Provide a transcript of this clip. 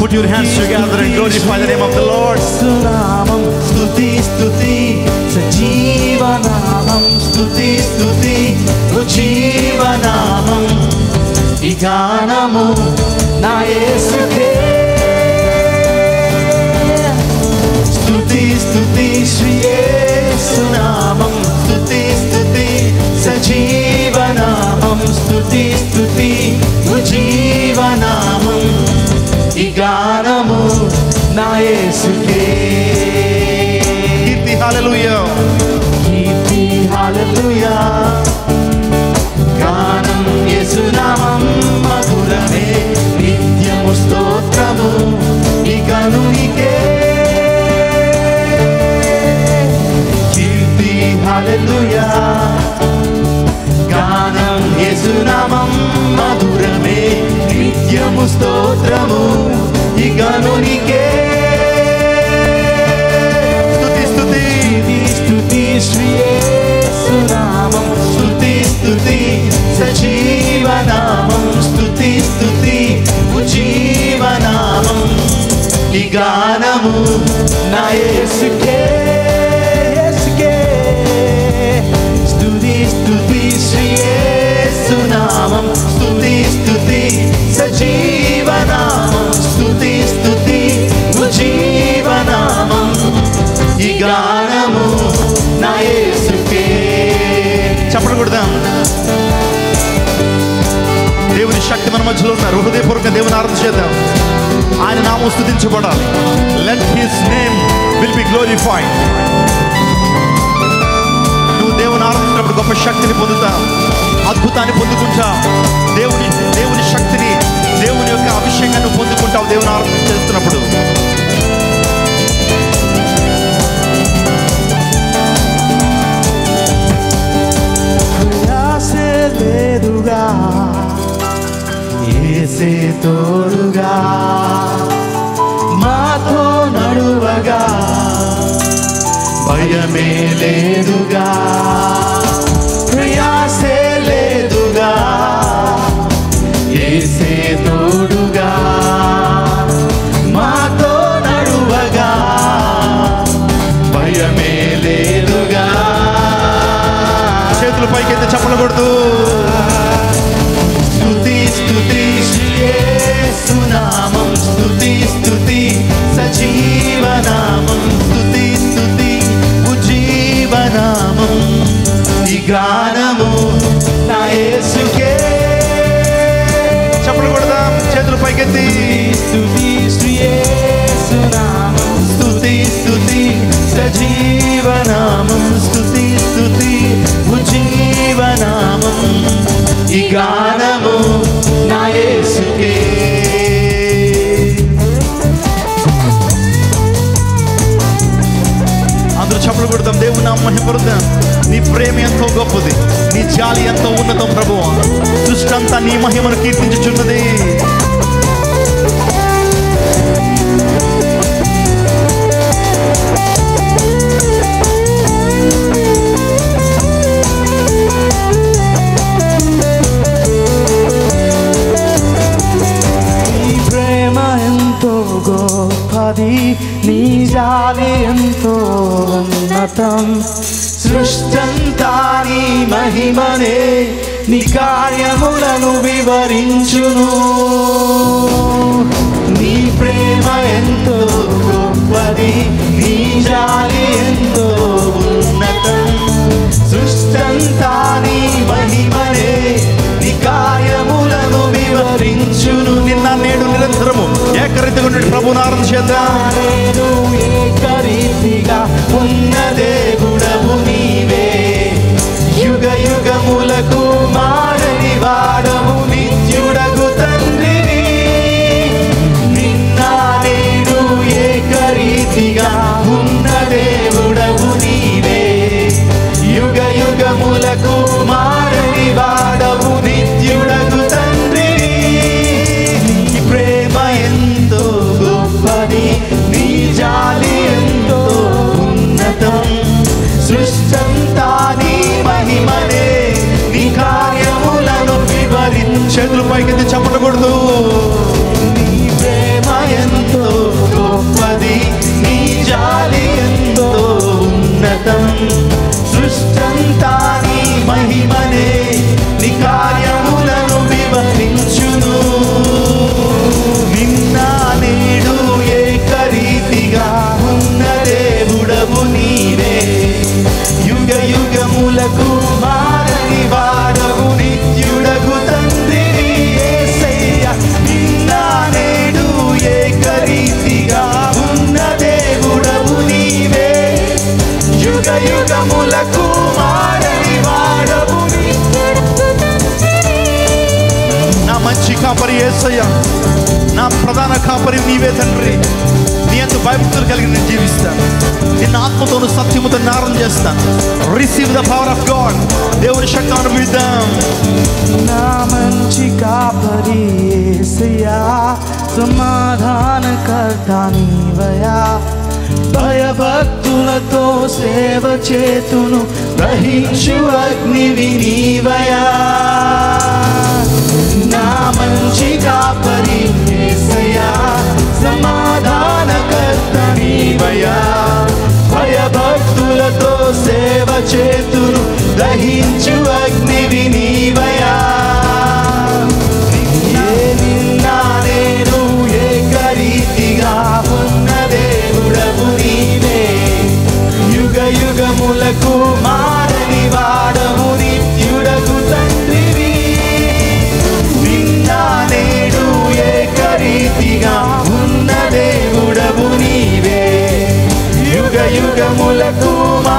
put your hands together and glorify the name of the lord. sunamam stuti stuti sajivanamam stuti stuti ఈ గానము నా యేసుకే. స్తుతి స్తుతి శ్రీ యేసునామం స్తుతి స్తుతి సజీవనామం స్తుతి స్తుతి జీవనామం ఈ గానము నా యేసుకే. కీర్తి hallelujah. కీర్తి హల్లెలూయా. గానం యేసునామం ఈ గానము నా యేసుకే యేసుకే. స్తుతి స్తుతి శ్రీ సునామం స్తుతి స్తుతి సజీవనామం స్తుతి స్తుతి జీవనామం ఈ గానము నా యేసుకే. చప్పట్లు దేవుని శక్తి మన మధ్యలో ఉన్నారు. హృదయపూర్వక దేవుని ఆరాధన చేద్దాం. ఆయన నామం స్థుతించబడాలి. Let his name will be glorified నువ్వు దేవుని ఆరాధించినప్పుడు గొప్ప శక్తిని పొందుతావు అద్భుతాన్ని పొందుకుంటా దేవుని ఏసే తోడుగా మాతో నడువగా భయమే లేదుగా ప్రయాసే లేదుగా ఏసే తోడుగా మాతో నడువగా భయమే లేదుగా. చేతులు పైకెత్తి చప్పలు కొడుతూ. చేతులు పైకెత్తి స్తుతి శ్రీ యేసునామం స్తుతి సజీవనామం. స్తుతి స్తుతి ఉజ్జీవనామం. ఈ గానము నా యేసుకే. అందరూ చప్పలు కొడతాం. దేవుని నామ మహిమపరుద్దాం? నీ ప్రేమ ఎంతో గొప్పది. నీ జాలి ఎంతో ఉన్నతం ప్రభు సృష్టి నీ మహిమను కీర్తించుచున్నది. మహిమనే నీ కార్యములను వివరించును. నీ ప్రేమ ఎంతో గొప్పది నీ జాలి ఎంతో ఉన్నతం. సృష్టంతా నీ మహిమనే నీ కార్యములను వివరించును. నిన్న నేడు నిరంతరము ఏకరీతిగా ఉండే ప్రభుని చేద్దాం. అంతా నీ మహిమనే నీ కార్యములను వివరించ. చేతులు పైకి చెప్పకూడదు నీ ప్రేమ ఎంతో గొప్పది నీ జాలి ఎంతో ఉన్నతం. సృష్టంతా నీ మహిమనే నీ కార్య యుగ యుగములకు మారని వాడవు నా మంచి కాపరి ఏసయ్య నా ప్రధాన కాపరి నీవే తండ్రి. నీ అంత భయభక్తులు కలిగి నేను జీవిస్తాను. నిన్న ఆత్మతోను సత్యముతో నారం చేస్తాను. Receive the power of God దేవుని శక్తి అనుభవిద్దాం. నా మంచి కాపరి యేసయ్యా సమాధానకర్త నీవయా సేవతో సేవ చేతును గ్రహించు అగ్నివి నీవయా నా మంచి కాపరి మార్గములకు మా